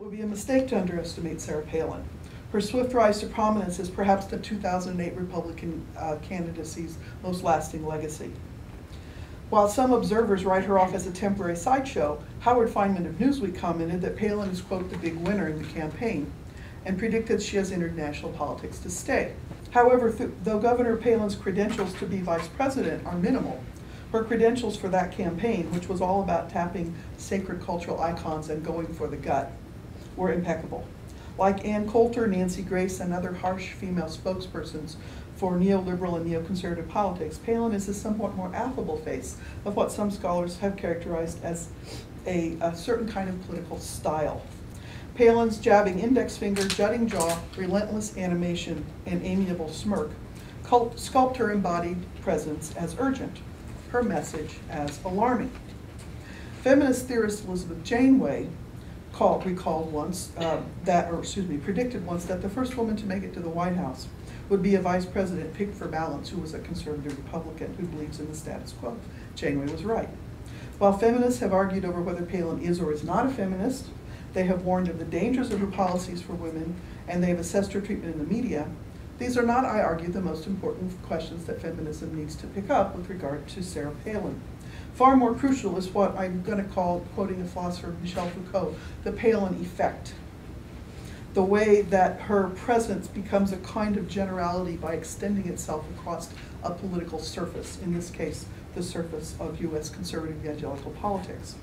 would be a mistake to underestimate Sarah Palin. Her swift rise to prominence is perhaps the 2008 Republican uh, candidacy's most lasting legacy. While some observers write her off as a temporary sideshow, Howard Fineman of Newsweek commented that Palin is, quote, the big winner in the campaign, and predicted she has entered national politics to stay. However, th though Governor Palin's credentials to be vice president are minimal, her credentials for that campaign, which was all about tapping sacred cultural icons and going for the gut, were impeccable. Like Ann Coulter, Nancy Grace, and other harsh female spokespersons for neoliberal and neoconservative politics, Palin is a somewhat more affable face of what some scholars have characterized as a, a certain kind of political style. Palin's jabbing index finger, jutting jaw, relentless animation, and amiable smirk sculpt her embodied presence as urgent, her message as alarming. Feminist theorist Elizabeth Janeway called, recalled once uh, that, or excuse me, predicted once that the first woman to make it to the White House would be a vice president picked for balance who was a conservative Republican who believes in the status quo. Janeway was right. While feminists have argued over whether Palin is or is not a feminist, they have warned of the dangers of her policies for women, and they have assessed her treatment in the media. These are not, I argue, the most important questions that feminism needs to pick up with regard to Sarah Palin. Far more crucial is what I'm going to call, quoting the philosopher Michel Foucault, the Palin effect. The way that her presence becomes a kind of generality by extending itself across a political surface, in this case, the surface of US conservative evangelical politics.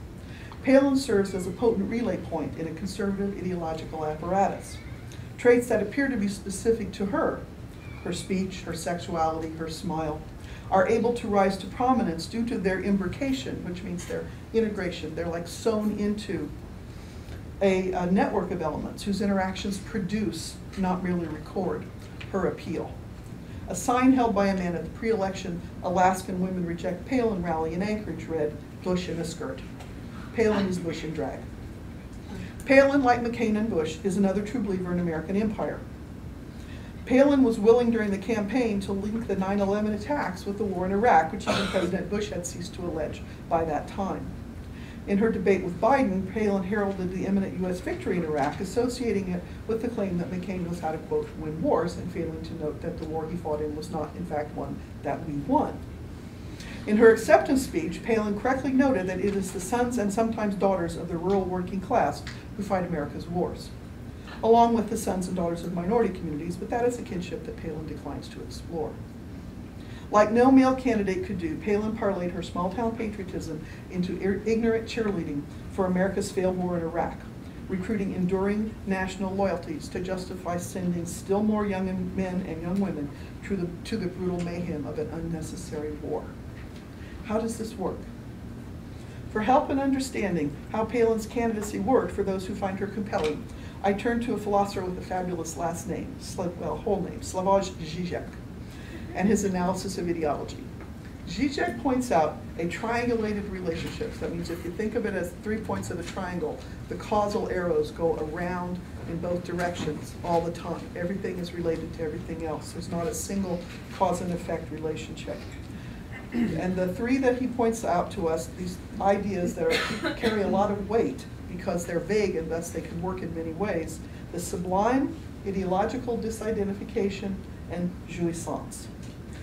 Palin serves as a potent relay point in a conservative ideological apparatus. Traits that appear to be specific to her, her speech, her sexuality, her smile, are able to rise to prominence due to their imbrication, which means their integration. They're like sewn into a, a network of elements whose interactions produce, not merely record, her appeal. A sign held by a man at the pre-election Alaskan Women Reject Palin rally in Anchorage read, Bush in a skirt. Palin is Bush in drag. Palin, like McCain and Bush, is another true believer in American empire. Palin was willing during the campaign to link the 9-11 attacks with the war in Iraq, which even President Bush had ceased to allege by that time. In her debate with Biden, Palin heralded the imminent U.S. victory in Iraq, associating it with the claim that McCain knows how to, quote, win wars, and failing to note that the war he fought in was not, in fact, one that we won. In her acceptance speech, Palin correctly noted that it is the sons and sometimes daughters of the rural working class who fight America's wars, along with the sons and daughters of minority communities, but that is a kinship that Palin declines to explore. Like no male candidate could do, Palin parlayed her small town patriotism into ignorant cheerleading for America's failed war in Iraq, recruiting enduring national loyalties to justify sending still more young men and young women to the, to the brutal mayhem of an unnecessary war. How does this work? For help in understanding how Palin's candidacy worked for those who find her compelling, I turn to a philosopher with a fabulous last name, well, whole name, Slavoj Žižek, and his analysis of ideology. Zizek points out a triangulated relationship. That means if you think of it as three points of a triangle, the causal arrows go around in both directions all the time. Everything is related to everything else. There's not a single cause and effect relationship. And the three that he points out to us, these ideas that are, carry a lot of weight because they're vague and thus they can work in many ways, the sublime, ideological disidentification, and jouissance.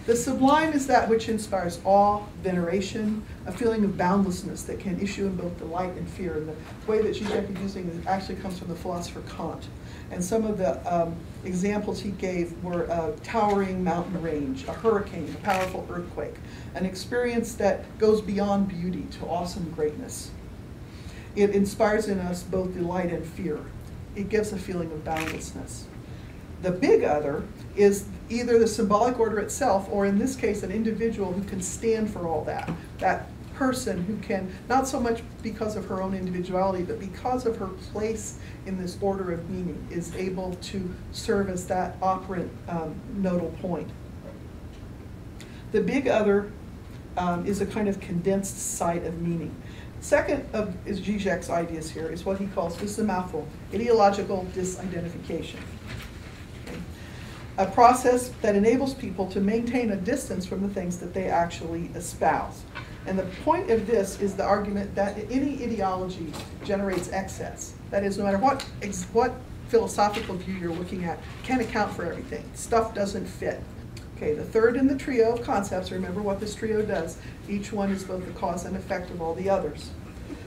The sublime is that which inspires awe, veneration, a feeling of boundlessness that can issue in both delight and fear. And the way that Zizek is using it actually comes from the philosopher Kant. And some of the um, examples he gave were a towering mountain range, a hurricane, a powerful earthquake, an experience that goes beyond beauty to awesome greatness. It inspires in us both delight and fear. It gives a feeling of boundlessness. The big other is either the symbolic order itself, or in this case, an individual who can stand for all that. That person who can, not so much because of her own individuality, but because of her place in this order of meaning, is able to serve as that operant um, nodal point. The big other um, is a kind of condensed site of meaning. Second of is Zizek's ideas here is what he calls, this is a mouthful, ideological disidentification. A process that enables people to maintain a distance from the things that they actually espouse. And the point of this is the argument that any ideology generates excess. That is, no matter what, what philosophical view you're looking at, can't account for everything. Stuff doesn't fit. Okay, the third in the trio of concepts, remember what this trio does. Each one is both the cause and effect of all the others.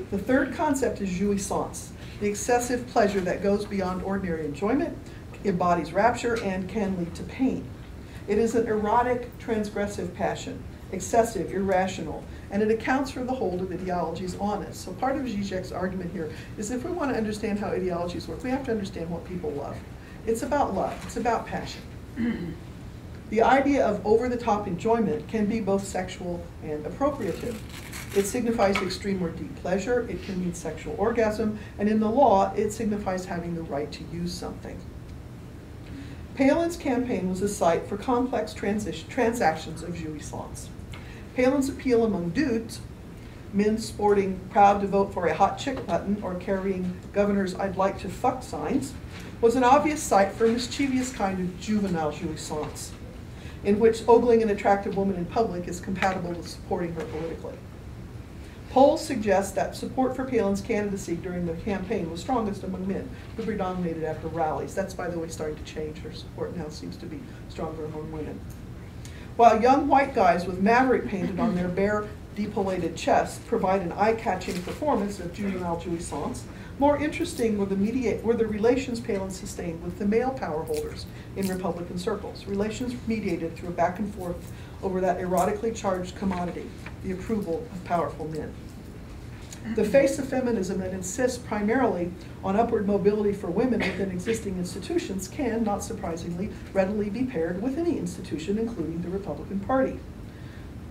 The third concept is jouissance, the excessive pleasure that goes beyond ordinary enjoyment, embodies rapture, and can lead to pain. It is an erotic, transgressive passion, excessive, irrational, and it accounts for the hold of ideologies on us. So part of Zizek's argument here is if we want to understand how ideologies work, we have to understand what people love. It's about love, it's about passion. The idea of over-the-top enjoyment can be both sexual and appropriative. It signifies extreme or deep pleasure, it can mean sexual orgasm, and in the law, it signifies having the right to use something. Palin's campaign was a site for complex transactions of jouissance. Palin's appeal among dudes, men sporting proud to vote for a hot chick button or carrying governor's I'd like to fuck signs, was an obvious site for a mischievous kind of juvenile jouissance, in which ogling an attractive woman in public is compatible with supporting her politically. Polls suggest that support for Palin's candidacy during the campaign was strongest among men, who predominated after rallies. That's, by the way, starting to change. Her support now seems to be stronger among women. While young white guys with Maverick painted on their bare, depilated chests provide an eye-catching performance of juvenile jouissance, more interesting were the, mediate, were the relations Palin sustained with the male power holders in Republican circles, relations mediated through a back and forth over that erotically charged commodity, the approval of powerful men. The face of feminism that insists primarily on upward mobility for women within existing institutions can, not surprisingly, readily be paired with any institution, including the Republican Party.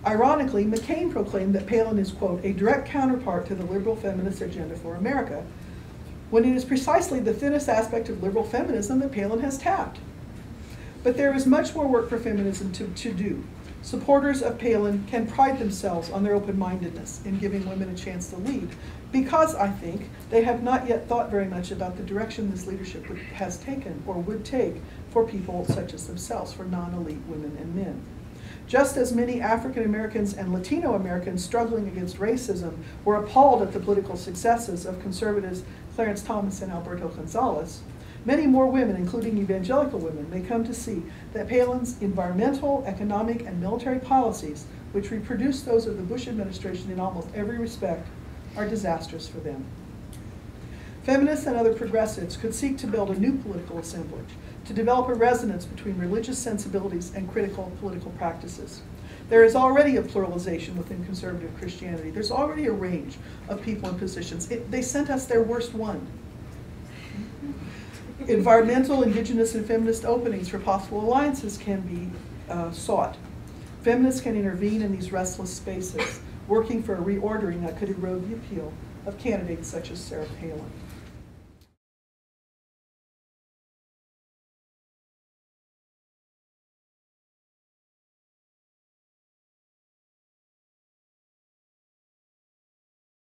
Ironically, McCain proclaimed that Palin is, quote, a direct counterpart to the liberal feminist agenda for America, when it is precisely the thinnest aspect of liberal feminism that Palin has tapped. But there is much more work for feminism to, to do. Supporters of Palin can pride themselves on their open mindedness in giving women a chance to lead, because I think they have not yet thought very much about the direction this leadership has taken or would take for people such as themselves, for non elite women and men. Just as many African Americans and Latino Americans struggling against racism were appalled at the political successes of conservatives Clarence Thomas and Alberto Gonzales, many more women, including evangelical women, may come to see that Palin's environmental, economic, and military policies, which reproduce those of the Bush administration in almost every respect, are disastrous for them. Feminists and other progressives could seek to build a new political assemblage, to develop a resonance between religious sensibilities and critical political practices. There is already a pluralization within conservative Christianity. There's already a range of people and positions. It, they sent us their worst one. Environmental, indigenous, and feminist openings for possible alliances can be uh, sought. Feminists can intervene in these restless spaces, working for a reordering that could erode the appeal of candidates such as Sarah Palin.